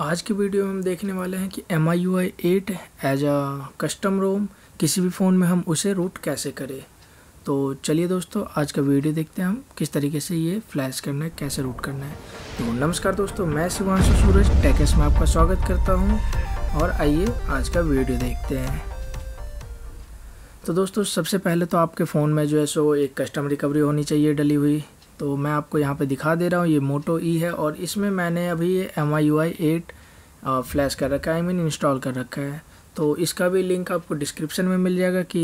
आज की वीडियो में हम देखने वाले हैं कि M I U I eight as a custom ROM किसी भी फ़ोन में हम उसे रूट कैसे करें। तो चलिए दोस्तों, आज का वीडियो देखते हैं हम किस तरीके से ये फ्लैश करना है, कैसे रूट करना है। तो नमस्कार दोस्तों, मैं शिवांशु सूरज टेकेस में आपका स्वागत करता हूँ और आइए आज का वीडियो देखते हैं। तो दोस्तों, सबसे पहले तो आपके फ़ोन में जो है सो एक कस्टम रिकवरी होनी चाहिए डली हुई। तो मैं आपको यहाँ पे दिखा दे रहा हूँ, ये मोटो ई है और इसमें मैंने अभी M I U I eight flash कर रखा है आई मीन इंस्टॉल कर रखा है। तो इसका भी लिंक आपको डिस्क्रिप्शन में मिल जाएगा कि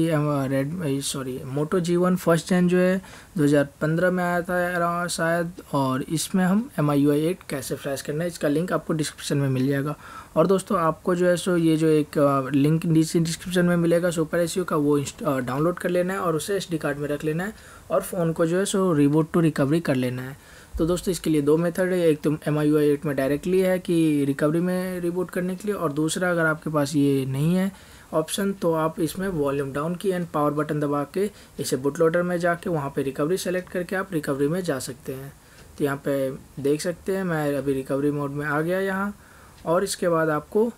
red sorry Moto G one first gen जो है 2015 में आया था शायद, और इसमें हम M I U I eight कैसे फ्लैश करना है, इसका लिंक आपको डिस्क्रिप्शन में मिल जाएगा। और दोस्तों, आपको जो है, सो ये जो एक लिंक नीचे डिस्क्रिप्शन में मिलेगा सुपर एसयू का, वो डाउनलोड कर लेना है और उसे एसडी कार्ड में रख लेना है और फ़ोन को जो है, सो रिबूट टू रिकवरी कर लेना है। तो दोस्तों, इसके लिए दो मेथड है। एक तो एम आई आई एट में डायरेक्टली है कि रिकवरी में रिबूट करने के लिए, और दूसरा, अगर आपके पास ये नहीं है ऑप्शन तो आप इसमें volume down key and power button दबा के इसे बुट लोडर में जाके वहाँ पे रिकवरी सेलेक्ट करके आप रिकवरी में जा सकते हैं। तो यहाँ पे देख सकते हैं, मैं अभी रिकवरी मोड में आ गया यहाँ, और इसके बाद आपको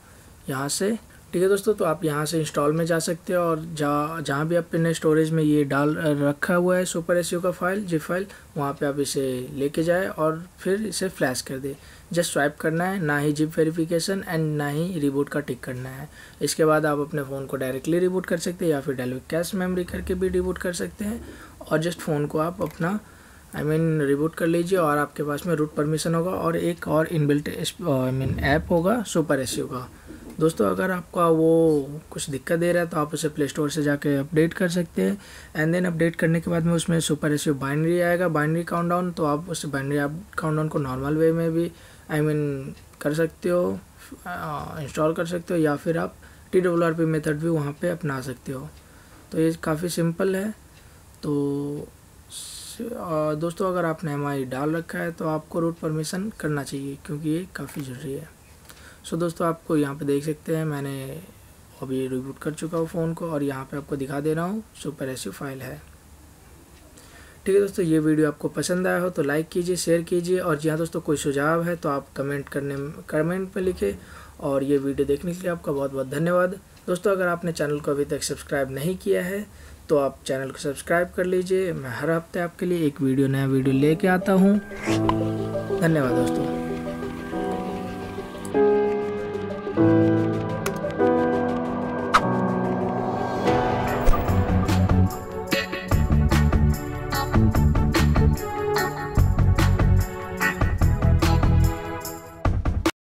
यहाँ से ठीक है दोस्तों तो आप यहाँ से इंस्टॉल में जा सकते हैं और जहाँ जहाँ भी आपने स्टोरेज में ये डाल, रखा हुआ है सुपर एसयू का फ़ाइल जिप फ़ाइल वहाँ पे आप इसे लेके जाए और फिर इसे फ्लैश कर दे। जस्ट स्वाइप करना है, ना ही जिप वेरिफिकेशन एंड ना ही रिबूट का टिक करना है। इसके बाद आप अपने फ़ोन को डायरेक्टली रिबूट कर सकते हैं या फिर डायरेक्ट कैश मेमोरी करके भी रिबूट कर सकते हैं। और जस्ट फ़ोन को आप अपना आई मीन रिबूट कर लीजिए और आपके पास में रूट परमिशन होगा और एक और इनबिल्ट आई मीन ऐप होगा सुपर एसयू का। दोस्तों अगर आपका वो कुछ दिक्कत दे रहा है तो आप उसे प्ले स्टोर से जाके अपडेट कर सकते हैं। एंड देन अपडेट करने के बाद में उसमें सुपर एस बाइनरी आएगा। बाइनरी काउंटडाउन तो आप उस बाइनरी काउंटडाउन को नॉर्मल वे में भी आई I मीन mean, कर सकते हो इंस्टॉल कर सकते हो या फिर आप T W R P method भी वहाँ पे अपना सकते हो। तो ये काफ़ी सिंपल है। तो दोस्तों अगर आपने एमआई डाल रखा है तो आपको रूट परमिशन करना चाहिए क्योंकि ये काफ़ी ज़रूरी है। सो दोस्तों आपको यहाँ पे देख सकते हैं, मैंने अभी रिबूट कर चुका हूँ फ़ोन को और यहाँ पे आपको दिखा दे रहा हूँ सुपर एस फ़ाइल है। ठीक है दोस्तों, ये वीडियो आपको पसंद आया हो तो लाइक कीजिए शेयर कीजिए और जी हाँ दोस्तों, कोई सुझाव है तो आप कमेंट करने कमेंट पर लिखे और ये वीडियो देखने के लिए आपका बहुत बहुत धन्यवाद। दोस्तों, अगर आपने चैनल को अभी तक सब्सक्राइब नहीं किया है तो आप चैनल को सब्सक्राइब कर लीजिए। मैं हर हफ़्ते आपके लिए एक वीडियो, नया वीडियो लेके आता हूँ। धन्यवाद दोस्तों।